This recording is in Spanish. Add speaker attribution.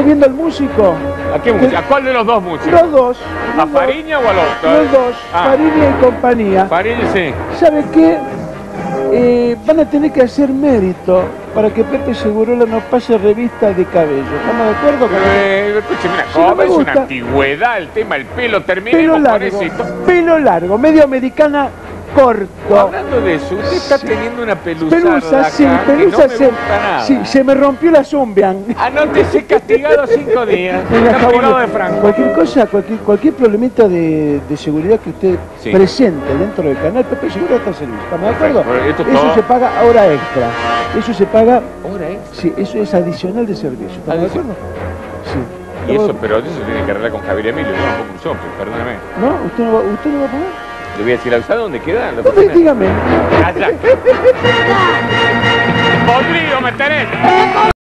Speaker 1: estoy viendo al músico.
Speaker 2: ¿A qué música? ¿A cuál de los dos músicos?
Speaker 1: Los dos.
Speaker 2: ¿A
Speaker 1: los dos,
Speaker 2: Fariña o al otro?
Speaker 1: Los dos,
Speaker 2: Ah.
Speaker 1: Fariña y compañía.
Speaker 2: Fariña, sí.
Speaker 1: ¿Sabe qué? Eh, van a tener que hacer mérito para que Pepe Segurola nos pase revista de cabello. ¿Estamos de acuerdo con
Speaker 2: eh, escúcheme una
Speaker 1: Sí, no
Speaker 2: es una antigüedad el tema, el pelo.
Speaker 1: Pelo
Speaker 2: Terminemos con
Speaker 1: largo,
Speaker 2: eso to-
Speaker 1: pelo largo, medio americana corto.
Speaker 2: Hablando de eso, usted está teniendo una pelusa
Speaker 1: Pelusa, sí, pelusa
Speaker 2: no
Speaker 1: se, sí, me rompió la zumbian.
Speaker 2: Anótese castigado cinco días. Está privado de Franco.
Speaker 1: Cualquier cosa, cualquier, cualquier problemita de, de seguridad que usted
Speaker 2: Sí.
Speaker 1: presente dentro del canal, Pepe Seguro está servicio. ¿Estamos de acuerdo?
Speaker 2: Esto
Speaker 1: Eso
Speaker 2: todo-
Speaker 1: se paga hora extra. Eso se paga,
Speaker 2: Ahora es.
Speaker 1: sí, eso es adicional de servicio. ¿Estamos de acuerdo? Sí.
Speaker 2: Y eso, pero eso tiene que arreglar con Javier Emilio, yo sope, perdóneme.
Speaker 1: ¿No? ¿Usted no, va, ¿Usted no va a pagar?
Speaker 2: Le voy a decir, ¿sabe dónde queda? La
Speaker 1: ¿Dónde?
Speaker 2: oficina?
Speaker 1: Dígame.
Speaker 2: Allá. Podrido me tenés.